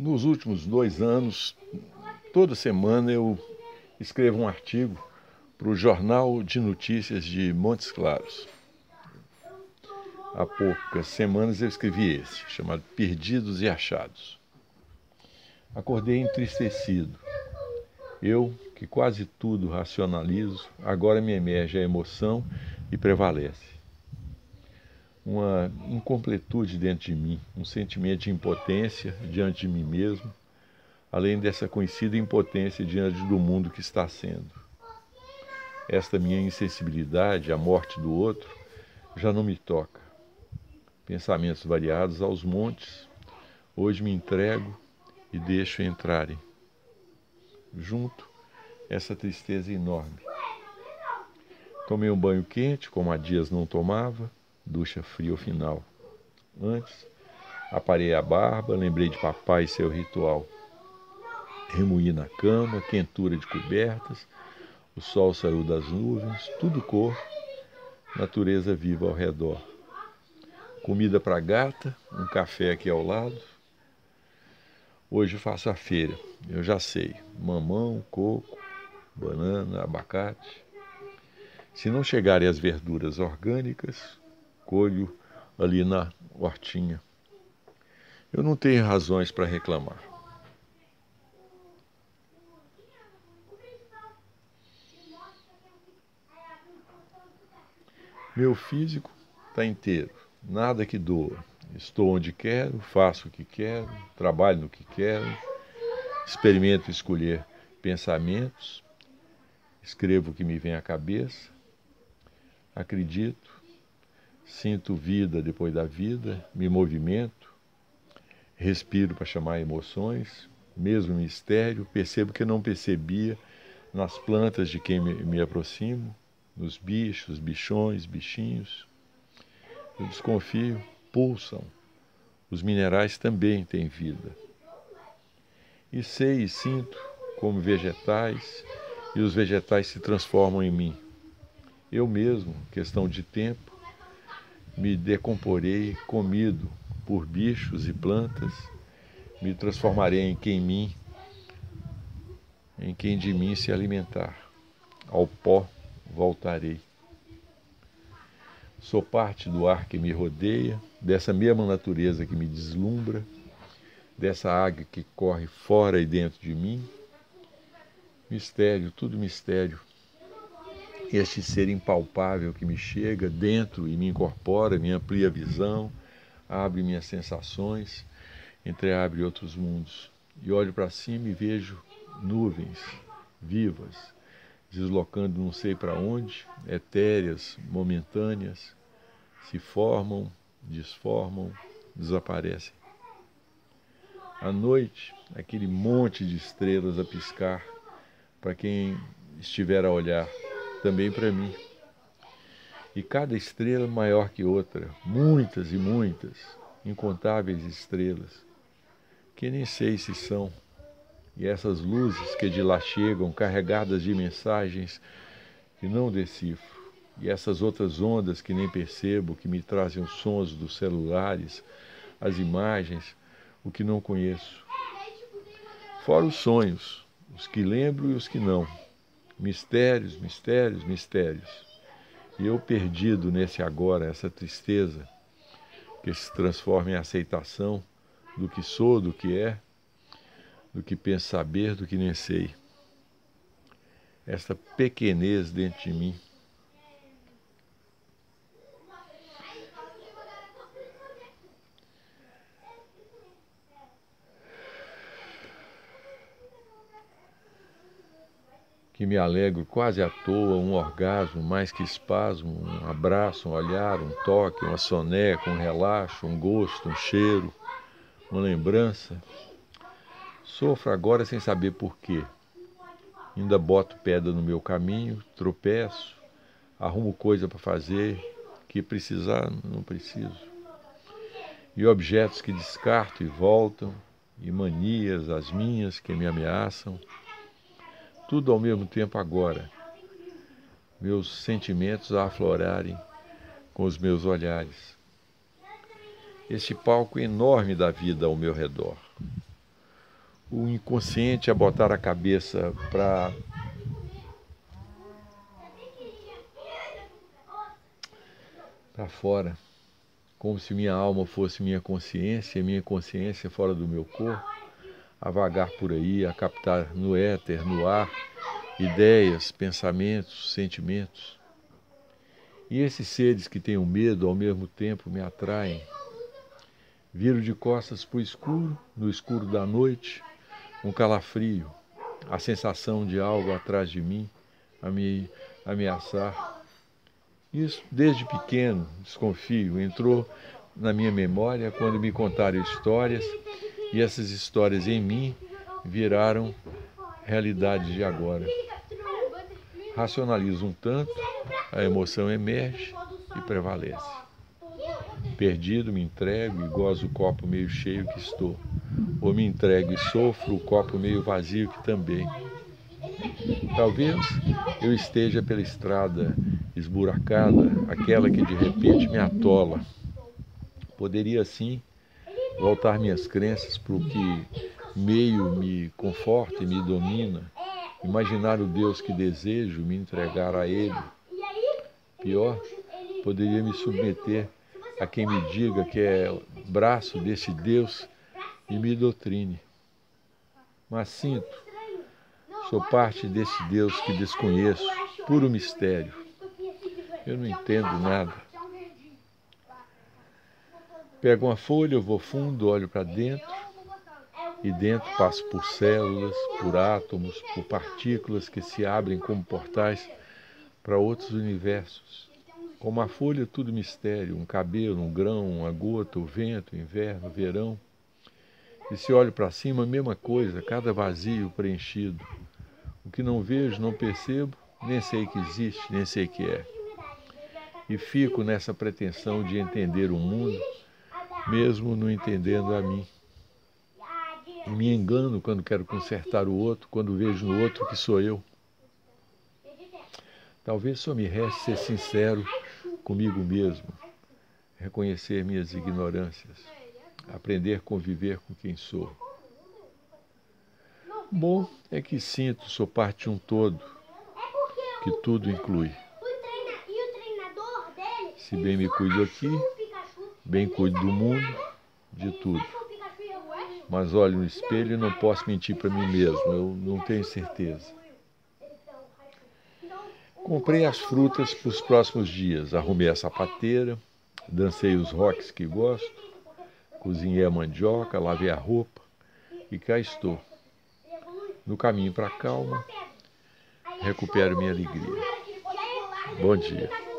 Nos últimos dois anos, toda semana eu escrevo um artigo para o Jornal de Notícias de Montes Claros. Há poucas semanas eu escrevi esse, chamado Perdidos e Achados. Acordei entristecido. Eu, que quase tudo racionalizo, agora me emerge a emoção e prevalece. Uma incompletude dentro de mim, um sentimento de impotência diante de mim mesmo, além dessa conhecida impotência diante do mundo que está sendo. Esta minha insensibilidade à morte do outro já não me toca. Pensamentos variados aos montes, hoje me entrego e deixo entrarem. Junto essa tristeza enorme. Tomei um banho quente, como há dias não tomava, ducha fria ao final. Antes, aparei a barba, lembrei de papai e seu ritual. Remoí na cama, quentura de cobertas, o sol saiu das nuvens, tudo cor, natureza viva ao redor. Comida para gata, um café aqui ao lado. Hoje faço a feira, eu já sei, mamão, coco, banana, abacate. Se não chegarem as verduras orgânicas, colho ali na hortinha. Eu não tenho razões para reclamar. Meu físico está inteiro, nada que doa. Estou onde quero, faço o que quero, trabalho no que quero, experimento escolher pensamentos, escrevo o que me vem à cabeça, acredito, sinto vida depois da vida, me movimento, respiro para chamar emoções, mesmo mistério, percebo que não percebia nas plantas de quem me, me aproximo, nos bichos, bichões, bichinhos. Eu desconfio, pulsam. Os minerais também têm vida. E sei e sinto como vegetais e os vegetais se transformam em mim. Eu mesmo, questão de tempo, me decomporei comido por bichos e plantas, me transformarei em quem mim, em quem de mim se alimentar. Ao pó voltarei. Sou parte do ar que me rodeia, dessa mesma natureza que me deslumbra, dessa água que corre fora e dentro de mim Mistério, tudo mistério. Este ser impalpável que me chega dentro e me incorpora, me amplia a visão, abre minhas sensações, entreabre outros mundos. E olho para cima e vejo nuvens vivas, deslocando não sei para onde, etéreas, momentâneas, se formam, desformam, desaparecem. À noite, aquele monte de estrelas a piscar, para quem estiver a olhar, também para mim. E cada estrela maior que outra, muitas e muitas, incontáveis estrelas, que nem sei se são. E essas luzes que de lá chegam, carregadas de mensagens que não decifro, e essas outras ondas que nem percebo, que me trazem os sons dos celulares, as imagens, o que não conheço. Fora os sonhos, os que lembro e os que não. Mistérios, mistérios, mistérios. E eu perdido nesse agora, essa tristeza que se transforma em aceitação do que sou, do que é, do que penso saber, do que nem sei. Esta pequenez dentro de mim que me alegro quase à toa, um orgasmo mais que espasmo, um abraço, um olhar, um toque, uma soneca, um relaxo, um gosto, um cheiro, uma lembrança. Sofro agora sem saber porquê. Ainda boto pedra no meu caminho, tropeço, arrumo coisa para fazer, que precisar, não preciso. E objetos que descarto e voltam, e manias, as minhas, que me ameaçam tudo ao mesmo tempo agora. Meus sentimentos a aflorarem com os meus olhares. Este palco enorme da vida ao meu redor. o inconsciente a botar a cabeça para para fora, como se minha alma fosse minha consciência, e minha consciência fora do meu corpo, a vagar por aí, a captar no éter, no ar, ideias, pensamentos, sentimentos. E esses seres que têm o medo ao mesmo tempo me atraem. Viro de costas para o escuro, no escuro da noite, um calafrio, a sensação de algo atrás de mim a me ameaçar. Isso, desde pequeno, desconfio, entrou na minha memória quando me contaram histórias e essas histórias em mim viraram realidade de agora. Racionalizo um tanto, a emoção emerge e prevalece. Perdido, me entrego e gozo o copo meio cheio que estou, ou me entrego e sofro o copo meio vazio que também. Talvez eu esteja pela estrada esburacada, aquela que de repente me atola. Poderia assim voltar minhas crenças para o que meio me conforta e me domina, imaginar o Deus que desejo, me entregar a Ele. Pior, poderia me submeter a quem me diga que é braço desse Deus e me doutrine. Mas sinto, sou parte desse Deus que desconheço, puro mistério. Eu não entendo nada. Pego uma folha, eu vou fundo, olho para dentro, e dentro passo por células, por átomos, por partículas que se abrem como portais para outros universos. Como a folha, tudo mistério: um cabelo, um grão, uma gota, o vento, o inverno, o verão. E se olho para cima, mesma coisa, cada vazio preenchido. O que não vejo, não percebo, nem sei que existe, nem sei que é. E fico nessa pretensão de entender o mundo, mesmo não entendendo a mim. Me engano quando quero consertar o outro, quando vejo no outro que sou eu. Talvez só me reste ser sincero comigo mesmo, reconhecer minhas ignorâncias, aprender a conviver com quem sou. Bom é que sinto, sou parte de um todo, que tudo inclui. Se bem me cuido aqui, bem cuido do mundo, de tudo. Mas olho no espelho e não posso mentir para mim mesmo, eu não tenho certeza. Comprei as frutas para os próximos dias, arrumei a sapateira, dancei os rocks que gosto, cozinhei a mandioca, lavei a roupa e cá estou. No caminho para a calma, recupero minha alegria. Bom dia.